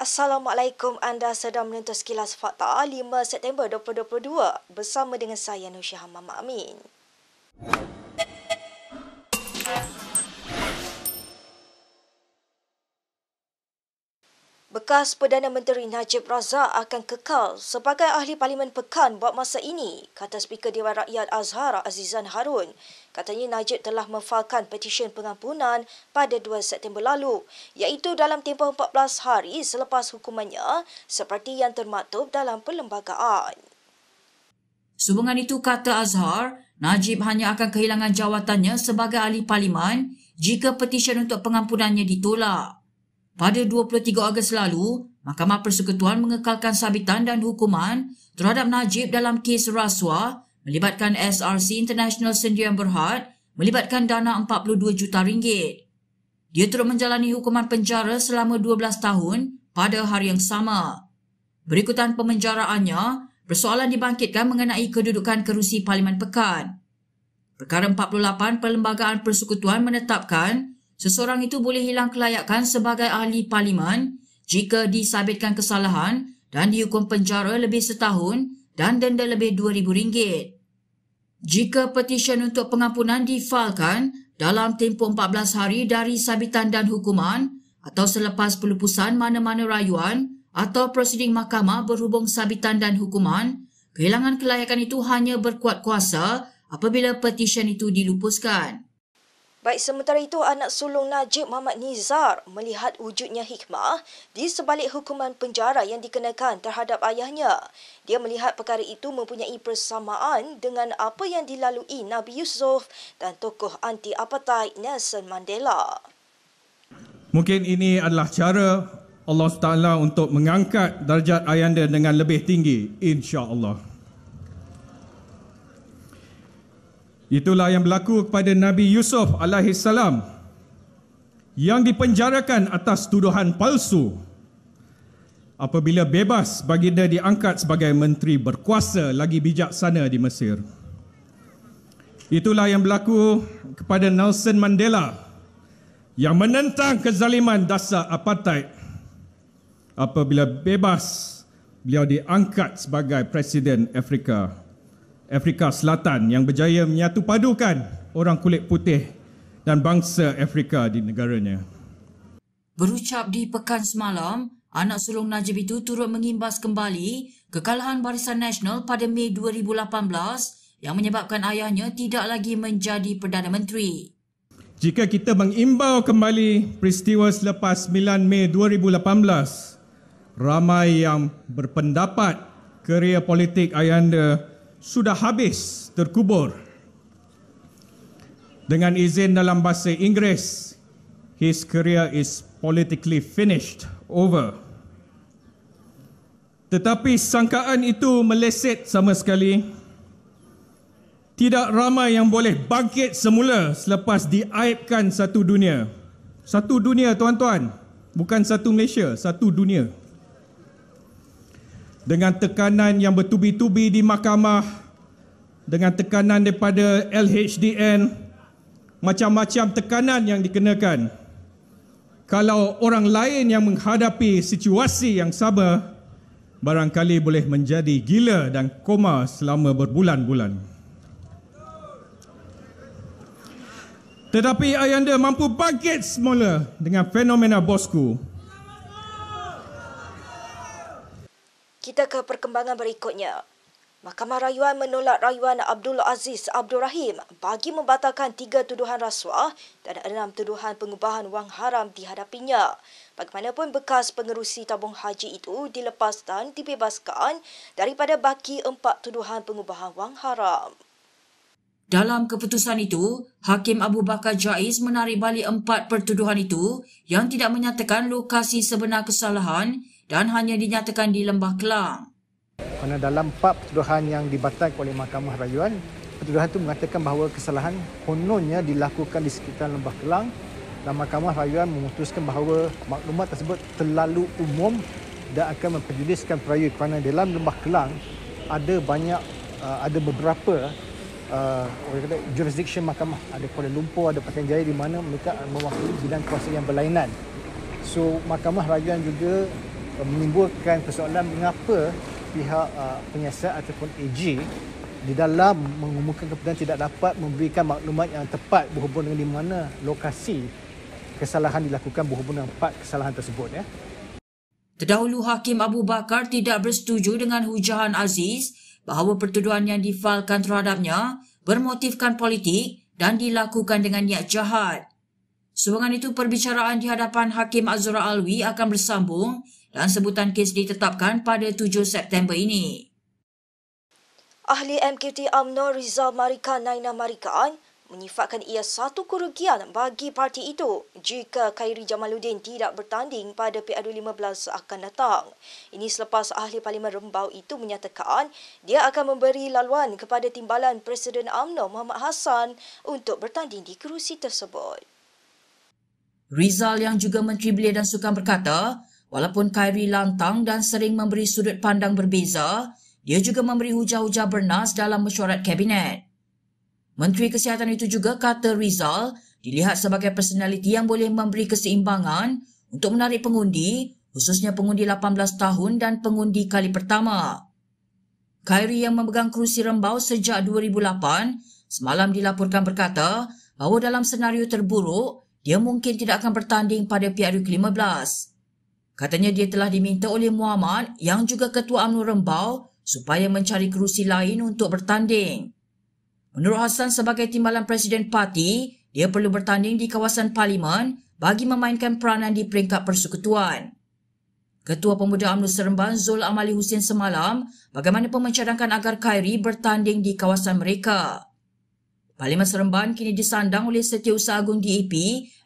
Assalamualaikum anda sedang menonton sekilas fakta 5 September 2022 bersama dengan saya Nusyaha Mama Amin. Bekas Perdana Menteri Najib Razak akan kekal sebagai ahli Parlimen Pekan buat masa ini, kata Speaker Dewan Rakyat Azhar Azizan Harun. Katanya Najib telah memfalkan petisyen pengampunan pada 2 September lalu, iaitu dalam tempoh 14 hari selepas hukumannya seperti yang termaktub dalam perlembagaan. Sehubungan itu kata Azhar, Najib hanya akan kehilangan jawatannya sebagai ahli parlimen jika petisyen untuk pengampunannya ditolak. Pada 23 Ogos lalu, Mahkamah Persekutuan mengekalkan sabitan dan hukuman terhadap Najib dalam kes rasuah melibatkan SRC International Sendirian Berhad melibatkan dana 42 juta ringgit. Dia turut menjalani hukuman penjara selama 12 tahun pada hari yang sama. Berikutan pemenjaraannya, persoalan dibangkitkan mengenai kedudukan kerusi Parlimen Pekan. Perkara 48 Perlembagaan Persekutuan menetapkan seseorang itu boleh hilang kelayakan sebagai ahli parlimen jika disabitkan kesalahan dan dihukum penjara lebih setahun dan denda lebih RM2,000. Jika petisyen untuk pengampunan difalkan dalam tempoh 14 hari dari sabitan dan hukuman atau selepas pelupusan mana-mana rayuan atau prosiding mahkamah berhubung sabitan dan hukuman, kehilangan kelayakan itu hanya berkuat kuasa apabila petisyen itu dilupuskan. Baik sementara itu anak sulung Najib Muhammad Nizar melihat wujudnya hikmah di sebalik hukuman penjara yang dikenakan terhadap ayahnya. Dia melihat perkara itu mempunyai persamaan dengan apa yang dilalui Nabi Yusuf dan tokoh anti-apartheid Nelson Mandela. Mungkin ini adalah cara Allah Taala untuk mengangkat darjat ayanda dengan lebih tinggi insya-Allah. Itulah yang berlaku kepada Nabi Yusuf alaihi salam yang dipenjarakan atas tuduhan palsu. Apabila bebas baginda diangkat sebagai menteri berkuasa lagi bijaksana di Mesir. Itulah yang berlaku kepada Nelson Mandela yang menentang kezaliman dasar apartheid. Apabila bebas, beliau diangkat sebagai Presiden Afrika Afrika Selatan yang berjaya menyatu padukan orang kulit putih dan bangsa Afrika di negaranya. Berucap di pekan semalam, anak sulung Najib itu turut mengimbas kembali kekalahan Barisan Nasional pada Mei 2018 yang menyebabkan ayahnya tidak lagi menjadi Perdana Menteri. Jika kita mengimbau kembali peristiwa selepas 9 Mei 2018, ramai yang berpendapat kerja politik ayahanda sudah habis terkubur. Dengan izin dalam bahasa Inggeris, his career is politically finished, over. Tetapi sangkaan itu meleset sama sekali. Tidak ramai yang boleh bangkit semula selepas diaibkan satu dunia. Satu dunia tuan-tuan, bukan satu Malaysia, satu dunia dengan tekanan yang bertubi-tubi di mahkamah dengan tekanan daripada LHDN macam-macam tekanan yang dikenakan. Kalau orang lain yang menghadapi situasi yang sama barangkali boleh menjadi gila dan koma selama berbulan-bulan. Tetapi ayanda mampu bangkit semula dengan fenomena bosku Kita ke perkembangan berikutnya. Mahkamah Rayuan menolak rayuan Abdul Aziz Abdul Rahim bagi membatalkan tiga tuduhan rasuah dan enam tuduhan pengubahan wang haram dihadapinya. Bagaimanapun bekas pengerusi tabung haji itu dilepas dan dibebaskan daripada baki empat tuduhan pengubahan wang haram. Dalam keputusan itu, Hakim Abu Bakar Jaiz menarik balik empat pertuduhan itu yang tidak menyatakan lokasi sebenar kesalahan dan hanya dinyatakan di Lembah Kelang. Kerana dalam empat pertuduhan yang dibatalkan oleh Mahkamah Rayuan, pertuduhan itu mengatakan bahawa kesalahan kononnya dilakukan di sekitar Lembah Kelang dan Mahkamah Rayuan memutuskan bahawa maklumat tersebut terlalu umum dan akan memperjudiskan perayu kerana dalam Lembah Kelang ada banyak uh, ada beberapa uh, kata, jurisdiction mahkamah ada Kuala Lumpur ada Patan Jaya di mana mereka mewakili bidang kuasa yang berlainan so mahkamah rayuan juga menimbulkan persoalan mengapa pihak uh, penyiasat ataupun AG di dalam mengumumkan keputusan tidak dapat memberikan maklumat yang tepat berhubung dengan di mana lokasi kesalahan dilakukan berhubung dengan empat kesalahan tersebut ya. Terdahulu Hakim Abu Bakar tidak bersetuju dengan hujahan Aziz bahawa pertuduhan yang difalkan terhadapnya bermotifkan politik dan dilakukan dengan niat jahat. Sebangan itu perbicaraan di hadapan Hakim Azura Alwi akan bersambung dan sebutan kes ditetapkan pada 7 September ini. Ahli MKT UMNO Rizal Marikan Naina Marikan menyifatkan ia satu kerugian bagi parti itu jika Khairi Jamaluddin tidak bertanding pada PRU15 akan datang. Ini selepas ahli Parlimen Rembau itu menyatakan dia akan memberi laluan kepada timbalan Presiden UMNO Muhammad Hassan untuk bertanding di kerusi tersebut. Rizal yang juga Menteri Belia dan Sukan berkata, walaupun Khairi lantang dan sering memberi sudut pandang berbeza, dia juga memberi hujah-hujah bernas dalam mesyuarat kabinet. Menteri Kesihatan itu juga kata Rizal dilihat sebagai personaliti yang boleh memberi keseimbangan untuk menarik pengundi, khususnya pengundi 18 tahun dan pengundi kali pertama. Khairi yang memegang kerusi rembau sejak 2008 semalam dilaporkan berkata bahawa dalam senario terburuk, dia mungkin tidak akan bertanding pada PRU ke-15. Katanya dia telah diminta oleh Muhammad yang juga Ketua UMNO Rembau supaya mencari kerusi lain untuk bertanding. Menurut Hassan sebagai timbalan Presiden Parti, dia perlu bertanding di kawasan Parlimen bagi memainkan peranan di peringkat persekutuan. Ketua Pemuda UMNO Seremban Zul Amali Hussein semalam bagaimanapun mencadangkan agar Khairi bertanding di kawasan mereka. Parlimen Seremban kini disandang oleh Setiausaha Agung DAP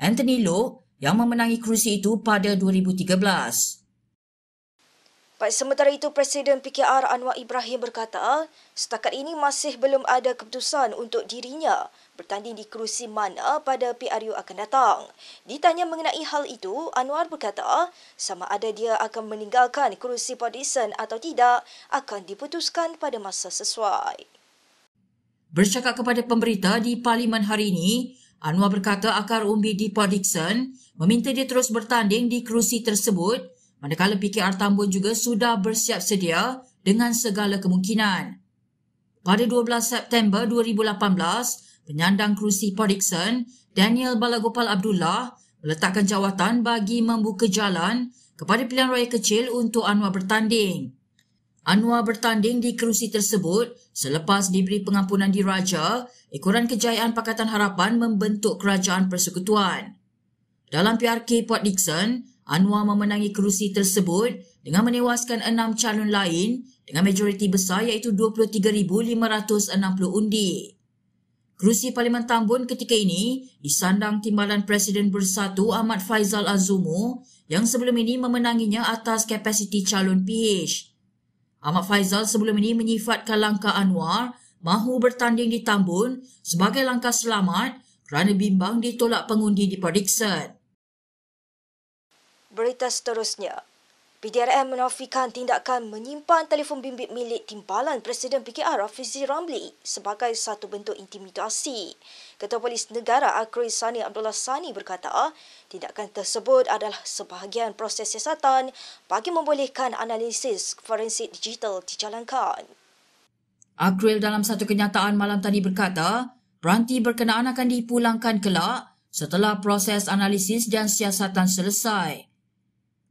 Anthony Loh yang memenangi kerusi itu pada 2013. Baik, sementara itu Presiden PKR Anwar Ibrahim berkata, setakat ini masih belum ada keputusan untuk dirinya bertanding di kerusi mana pada PRU akan datang. Ditanya mengenai hal itu, Anwar berkata, sama ada dia akan meninggalkan kerusi Podison atau tidak akan diputuskan pada masa sesuai. Bercakap kepada pemberita di Parlimen hari ini, Anwar berkata akar umbi di Port Dickson meminta dia terus bertanding di kerusi tersebut manakala PKR Tambun juga sudah bersiap sedia dengan segala kemungkinan. Pada 12 September 2018, penyandang kerusi Port Dickson, Daniel Balagopal Abdullah meletakkan jawatan bagi membuka jalan kepada pilihan raya kecil untuk Anwar bertanding. Anwar bertanding di kerusi tersebut selepas diberi pengampunan diraja ekoran kejayaan Pakatan Harapan membentuk kerajaan persekutuan. Dalam PRK Port Dickson, Anwar memenangi kerusi tersebut dengan menewaskan enam calon lain dengan majoriti besar iaitu 23,560 undi. Kerusi Parlimen Tambun ketika ini disandang timbalan Presiden Bersatu Ahmad Faizal Azumu yang sebelum ini memenanginya atas kapasiti calon PH. Ahmad Faizal sebelum ini menyifatkan langkah Anwar mahu bertanding di Tambun sebagai langkah selamat kerana bimbang ditolak pengundi di Perdikson. Berita seterusnya. PDRM menafikan tindakan menyimpan telefon bimbit milik timbalan Presiden PKR Rafizi Ramli sebagai satu bentuk intimidasi. Ketua Polis Negara Akri Sani Abdullah Sani berkata, tindakan tersebut adalah sebahagian proses siasatan bagi membolehkan analisis forensik digital dijalankan. Akril dalam satu kenyataan malam tadi berkata, peranti berkenaan akan dipulangkan kelak setelah proses analisis dan siasatan selesai.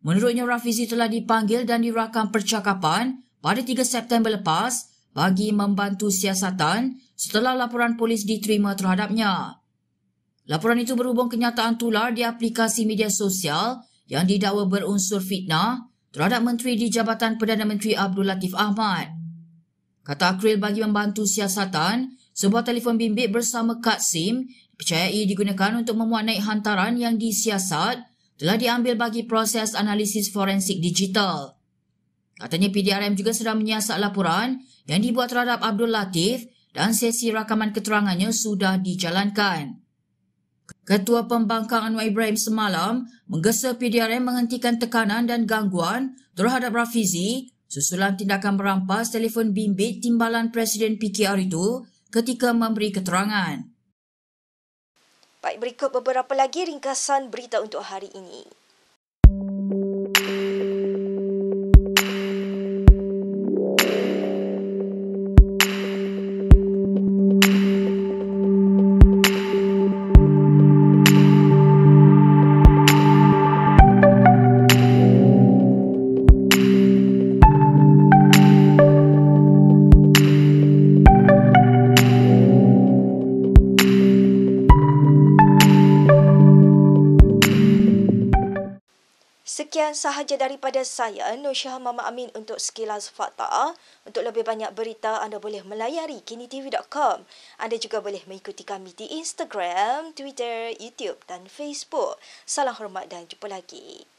Menurutnya Rafizi telah dipanggil dan dirakam percakapan pada 3 September lepas bagi membantu siasatan setelah laporan polis diterima terhadapnya. Laporan itu berhubung kenyataan tular di aplikasi media sosial yang didakwa berunsur fitnah terhadap Menteri di Jabatan Perdana Menteri Abdul Latif Ahmad. Kata Akril bagi membantu siasatan, sebuah telefon bimbit bersama kad SIM dipercayai digunakan untuk memuat naik hantaran yang disiasat telah diambil bagi proses analisis forensik digital. Katanya PDRM juga sedang menyiasat laporan yang dibuat terhadap Abdul Latif dan sesi rakaman keterangannya sudah dijalankan. Ketua Pembangkang Anwar Ibrahim semalam menggesa PDRM menghentikan tekanan dan gangguan terhadap Rafizi susulan tindakan merampas telefon bimbit timbalan Presiden PKR itu ketika memberi keterangan. Baik, berikut beberapa lagi ringkasan berita untuk hari ini. Demikian sahaja daripada saya, Nur Syah Mama Amin untuk Sekilas Fakta. Untuk lebih banyak berita, anda boleh melayari kinitv.com. Anda juga boleh mengikuti kami di Instagram, Twitter, YouTube dan Facebook. Salam hormat dan jumpa lagi.